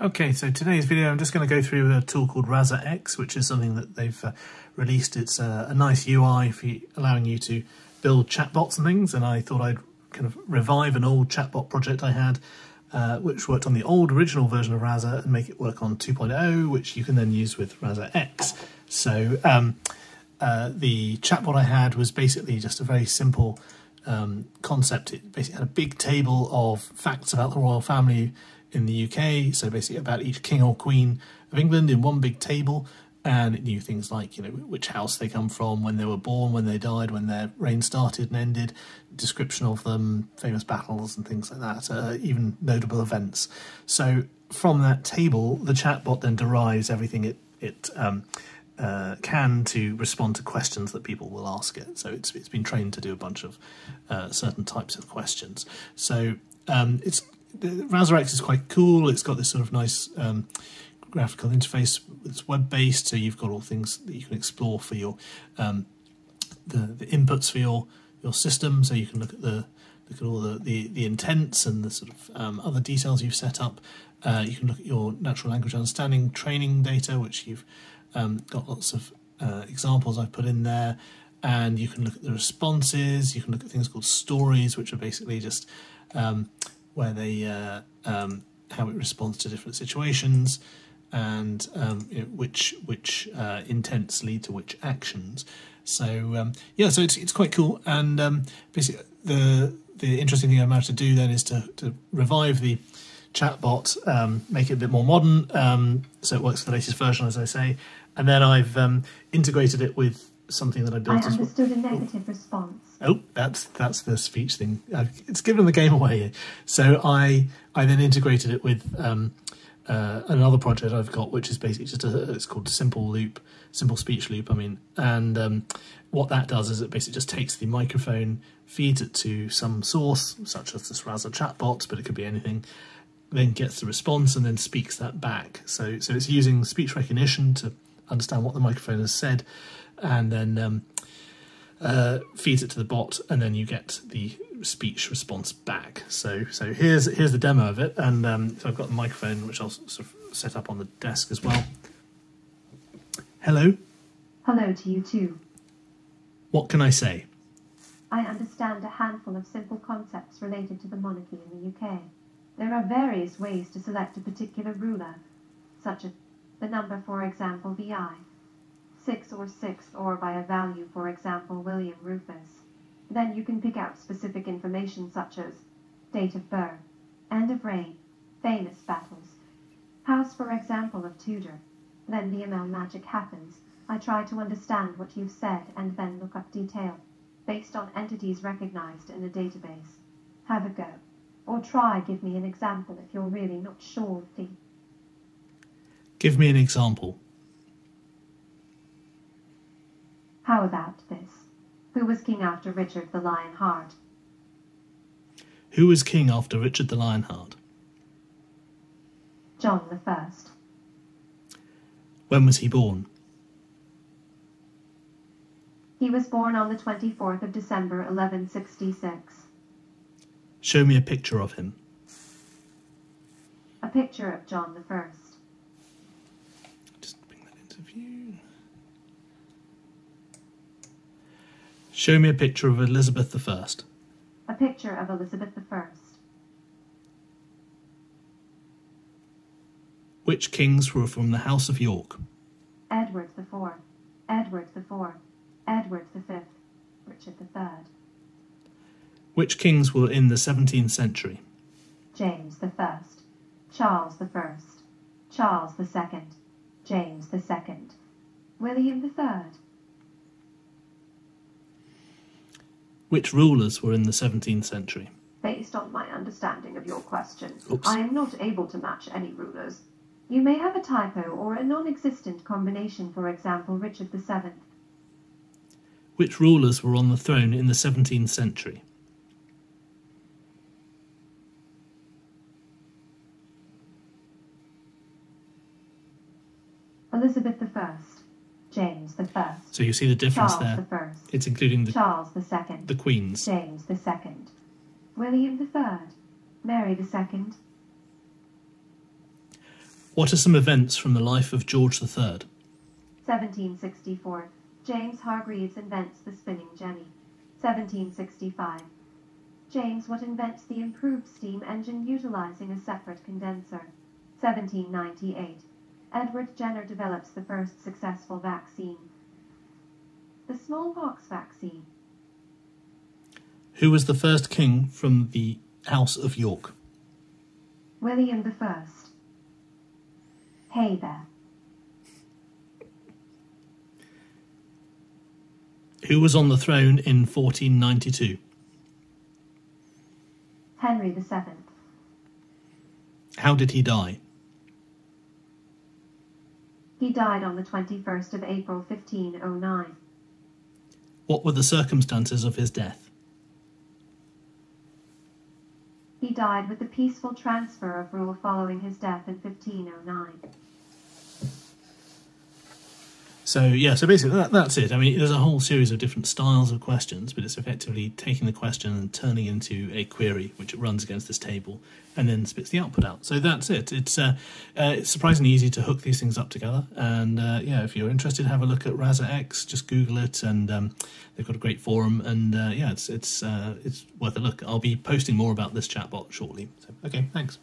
Okay, so today's video I'm just going to go through a tool called Rasa X, which is something that they've uh, released. It's a, nice UI for you, allowing you to build chatbots and things, and I thought I'd kind of revive an old chatbot project I had, uh, which worked on the old original version of Rasa and make it work on 2.0, which you can then use with Rasa X. So um, uh, the chatbot I had was basically just a very simple um, concept. It basically had a big table of facts about the royal family in the UK, so basically about each king or queen of England in one big table, and it knew things like you know which house they come from, when they were born, when they died, when their reign started and ended, description of them, famous battles and things like that, uh, even notable events. So from that table, the chatbot then derives everything it it um, uh, can to respond to questions that people will ask it. So it's it's been trained to do a bunch of uh, certain types of questions. So um, it's Rasa X is quite cool. It's got this sort of nice um, graphical interface. It's web based, so you've got all things that you can explore for your um, the, the inputs for your your system. So you can look at the look at all the the, the intents and the sort of um, other details you've set up. Uh, you can look at your natural language understanding training data, which you've um, got lots of uh, examples I've put in there. And you can look at the responses. You can look at things called stories, which are basically just um, where they uh, um, how it responds to different situations and um, you know, which which uh, intents lead to which actions. So um, yeah, so it's it's quite cool. And um, basically, the the interesting thing I managed to do then is to to revive the chatbot, um, make it a bit more modern, um, so it works for the latest version, as I say. And then I've integrated it with something that I built. I understood a negative response. Oh, that's that's the speech thing. It's given the game away. So I I then integrated it with um, uh, another project I've got, which is basically just a, it's called Simple Loop, Simple Speech Loop. I mean, and um, what that does is it basically just takes the microphone, feeds it to some source, such as this Rasa chatbot, but it could be anything. Then gets the response and then speaks that back. So so it's using speech recognition to understand what the microphone has said and then um, uh, feeds it to the bot, and then you get the speech response back. So so here's here's the demo of it, and um, so I've got the microphone which I'll sort of set up on the desk as well. Hello. Hello to you too. What can I say? I understand a handful of simple concepts related to the monarchy in the UK. There are various ways to select a particular ruler, such as the number, for example, VI, six or sixth or by a value, for example, William Rufus. Then you can pick out specific information such as date of birth, end of reign, famous battles, house, for example, of Tudor. Then the VML magic happens. I try to understand what you've said and then look up detail based on entities recognized in a database. Have a go. Or try give me an example if you're really not sure the. Give me an example. How about this? Who was king after Richard the Lionheart? Who was king after Richard the Lionheart? John the First. When was he born? He was born on the 24th of December 1166. Show me a picture of him. A picture of John the First. Bring view. Show me a picture of Elizabeth I. A picture of Elizabeth I. Which kings were from the House of York? Edward IV, Edward IV, Edward V, Richard III. Which kings were in the 17th century? James I, Charles I, Charles II, James II, William III. Which rulers were in the 17th century? Based on my understanding of your question, Oops. I am not able to match any rulers. You may have a typo or a non-existent combination, for example, Richard VII. Which rulers were on the throne in the 17th century? Elizabeth I, James the First. So you see the difference Charles there. the First. It's including the, Charles the Second. the queens. James the Second. William the Third. Mary the Second. What are some events from the life of George III? 1764. James Hargreaves invents the spinning jenny. 1765. James Watt invents the improved steam engine utilizing a separate condenser. 1798. Edward Jenner develops the first successful vaccine. The smallpox vaccine. Who was the first king from the House of York? William the First. Hey there. Who was on the throne in 1492? Henry the Seventh. How did he die? He died on the 21st of April 1509. What were the circumstances of his death? He died with the peaceful transfer of rule following his death in 1509. So yeah, so basically that, that's it. I mean, there's a whole series of different styles of questions, but it's effectively taking the question and turning into a query, which it runs against this table, and then spits the output out. So that's it. It's uh, uh, it's surprisingly easy to hook these things up together. And uh, yeah, if you're interested, have a look at RasaX. Just Google it, and um, they've got a great forum. And uh, yeah, it's it's uh, it's worth a look. I'll be posting more about this chatbot shortly. So okay, thanks.